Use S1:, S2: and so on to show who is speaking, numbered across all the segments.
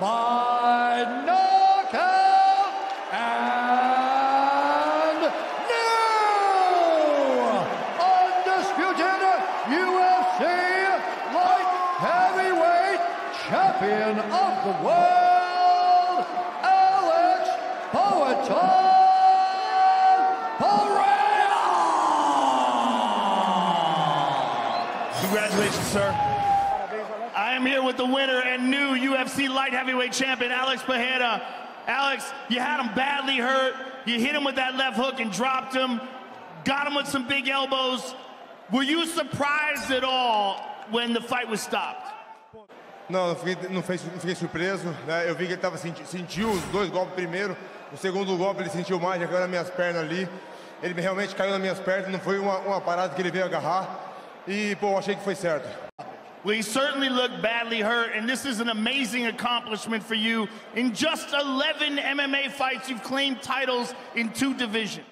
S1: by knockout and new undisputed UFC light heavyweight champion of the world, Alex Poetan Pereira.
S2: Congratulations, sir. I am here with the winner and new UFC light heavyweight champion, Alex Pereira. Alex, you had him badly hurt. You hit him with that left hook and dropped him. Got him with some big elbows. Were you surprised at all when the fight was stopped?
S3: Não, não fiquei, não, fez, não fiquei surpreso. Né? Eu vi que ele tava senti, sentiu os dois golpes primeiro. O segundo golpe ele sentiu mais, já caiu nas minhas pernas ali. Ele realmente caiu nas minhas pernas, não foi uma, uma parada que ele veio agarrar. E, pô, achei que foi certo.
S2: Well, he certainly looked badly hurt, and this is an amazing accomplishment for you. In just 11 MMA fights, you've claimed titles in two divisions.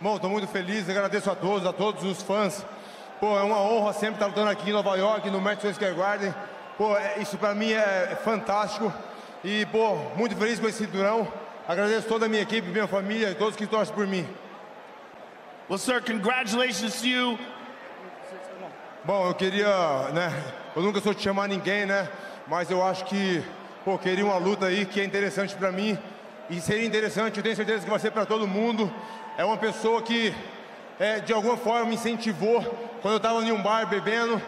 S3: Bom, estou muito feliz, agradeço a todos, a todos os fãs. Pô, é uma honra sempre estar lutando aqui em Nova York, no Madison Square Garden. Pô, é, isso para mim é, fantástico. E, pô, muito feliz com esse cinturão. Agradeço toda a minha equipe, minha família e todos que torcem por mim.
S2: Well, sir, congratulations to you.
S3: Bom, eu queria, né? Eu nunca sou de chamar ninguém, né? Mas eu acho que, pô, queria uma luta aí que é interessante para mim e seria interessante. Eu tenho certeza que vai ser para todo mundo. É uma pessoa que, é, de alguma forma, me incentivou quando eu estava em um bar bebendo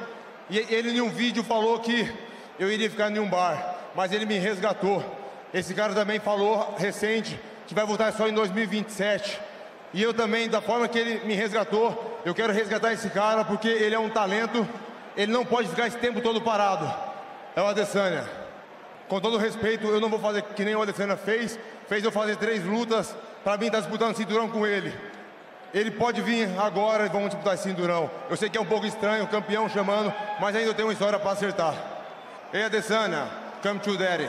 S3: e ele em um vídeo falou que eu iria ficar em um bar, mas ele me resgatou. Esse cara também falou recente que vai voltar só em 2027. E eu também, da forma que ele me resgatou, eu quero resgatar esse cara porque ele é um talento, ele não pode ficar esse tempo todo parado. É o Adesanya. Com todo respeito, eu não vou fazer que nem o Adesanya fez, fez eu fazer três lutas para mim estar tá disputando cinturão com ele. Ele pode vir agora e vamos disputar esse cinturão. Eu sei que é um pouco estranho, o campeão chamando, mas ainda tenho uma história para acertar. Ei, Adesanya, come to daddy.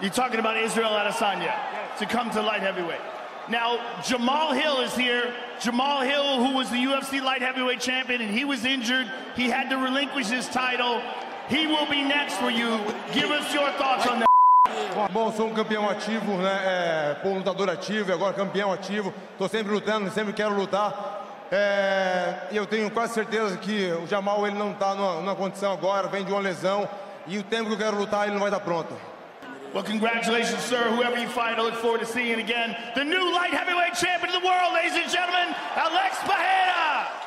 S2: You're talking about Israel Adesanya to come to light heavyweight. Now, Jamal Hill is here. Jamal Hill, who was the UFC light heavyweight champion, and he was injured. He had to relinquish his title. He will be next for you. Give us your thoughts on that.
S3: Bom, sou um campeão ativo, né? É, um lutador ativo e agora campeão ativo. Estou sempre lutando, sempre quero lutar. É, eu tenho quase certeza que o Jamal ele não está numa, numa condição agora, vem de uma lesão. E o tempo que eu quero lutar, ele não vai estar pronto.
S2: Well, congratulations, sir. Whoever you fight, I look forward to seeing again. The new light heavyweight champion of the world, ladies and gentlemen, Alex Bahena.